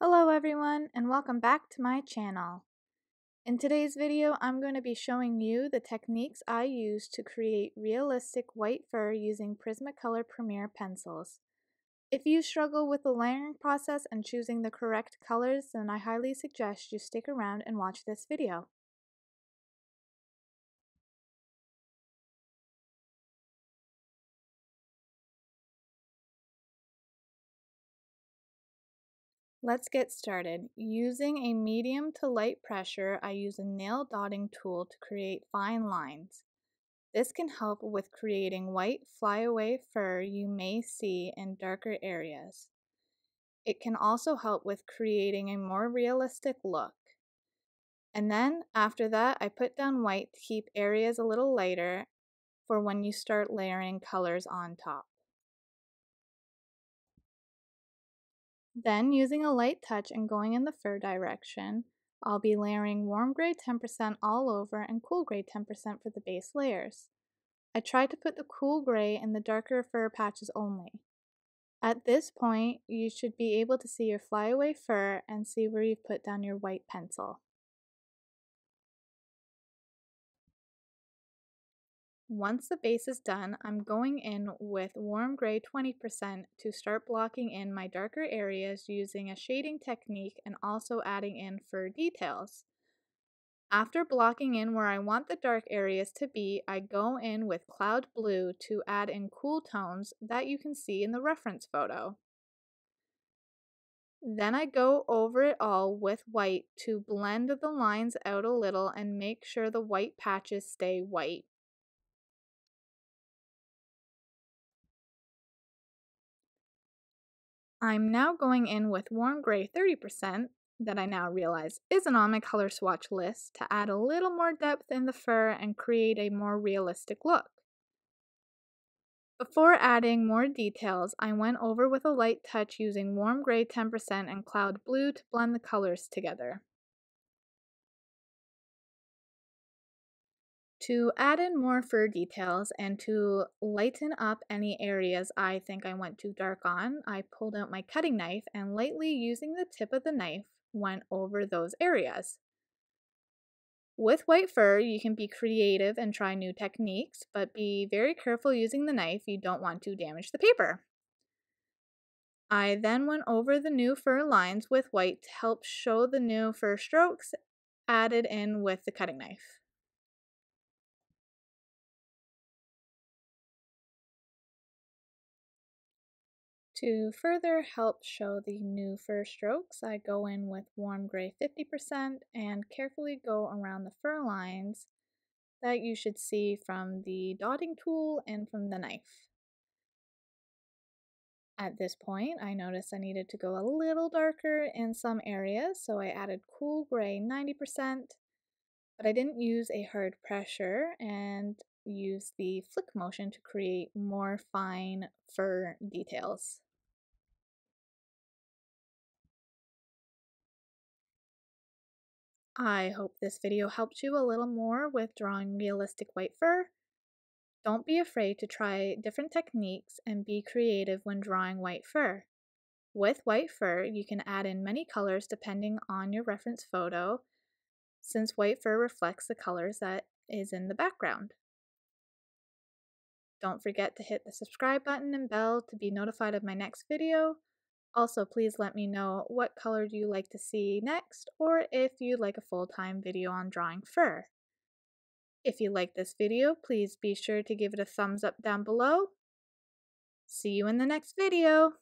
Hello everyone and welcome back to my channel. In today's video I'm going to be showing you the techniques I use to create realistic white fur using Prismacolor Premier pencils. If you struggle with the layering process and choosing the correct colors then I highly suggest you stick around and watch this video. Let's get started. Using a medium to light pressure, I use a nail dotting tool to create fine lines. This can help with creating white flyaway fur you may see in darker areas. It can also help with creating a more realistic look. And then after that, I put down white to keep areas a little lighter for when you start layering colors on top. Then, using a light touch and going in the fur direction, I'll be layering warm gray 10% all over and cool gray 10% for the base layers. I try to put the cool gray in the darker fur patches only. At this point, you should be able to see your flyaway fur and see where you've put down your white pencil. Once the base is done, I'm going in with warm gray 20% to start blocking in my darker areas using a shading technique and also adding in fur details. After blocking in where I want the dark areas to be, I go in with cloud blue to add in cool tones that you can see in the reference photo. Then I go over it all with white to blend the lines out a little and make sure the white patches stay white. I'm now going in with warm gray 30% that I now realize isn't on my color swatch list to add a little more depth in the fur and create a more realistic look. Before adding more details, I went over with a light touch using warm gray 10% and cloud blue to blend the colors together. To add in more fur details and to lighten up any areas I think I went too dark on, I pulled out my cutting knife and lightly using the tip of the knife went over those areas. With white fur, you can be creative and try new techniques, but be very careful using the knife. You don't want to damage the paper. I then went over the new fur lines with white to help show the new fur strokes added in with the cutting knife. To further help show the new fur strokes, I go in with warm gray 50% and carefully go around the fur lines that you should see from the dotting tool and from the knife. At this point, I noticed I needed to go a little darker in some areas, so I added cool gray 90%, but I didn't use a hard pressure and use the flick motion to create more fine fur details. I hope this video helped you a little more with drawing realistic white fur. Don't be afraid to try different techniques and be creative when drawing white fur. With white fur, you can add in many colors depending on your reference photo, since white fur reflects the colors that is in the background. Don't forget to hit the subscribe button and bell to be notified of my next video. Also, please let me know what color do you like to see next or if you'd like a full-time video on drawing fur. If you like this video, please be sure to give it a thumbs up down below. See you in the next video!